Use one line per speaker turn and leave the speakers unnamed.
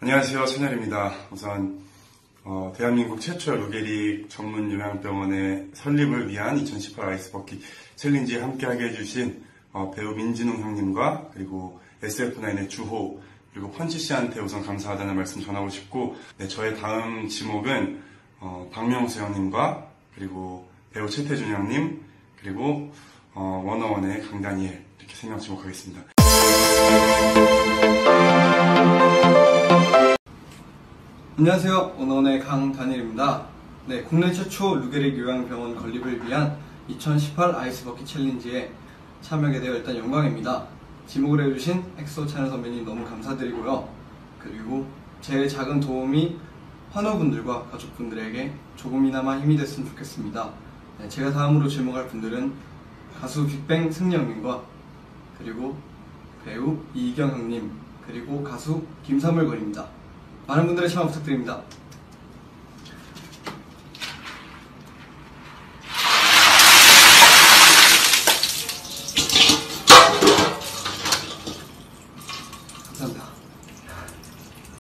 안녕하세요. 천열입니다. 우선 어, 대한민국 최초 루게릭 전문 요양병원의 설립을 위한 2018 아이스버킷 챌린지에 함께하게 해주신 어, 배우 민진웅 형님과 그리고 SF9의 주호 그리고 펀치 씨한테 우선 감사하다는 말씀 전하고 싶고 네, 저의 다음 지목은 어, 박명수 형님과 그리고 배우 최태준 형님 그리고 어, 워너원의 강다니엘 이렇게 세명 지목하겠습니다.
안녕하세요. 워너원의 강다니엘입니다. 네, 국내 최초 루게릭 요양병원 건립을 위한 2018 아이스버킷 챌린지에 참여하게 되어 일단 영광입니다. 지목을 해주신 엑소 찬열 선배님 너무 감사드리고요. 그리고 제 작은 도움이 환우분들과 가족분들에게 조금이나마 힘이 됐으면 좋겠습니다. 네, 제가 다음으로 지목할 분들은 가수 빅뱅 승리님과 그리고 배우 이경 형님 그리고 가수 김사물 군입니다. 많은 분들의 참여 부탁드립니다. 감사합니다.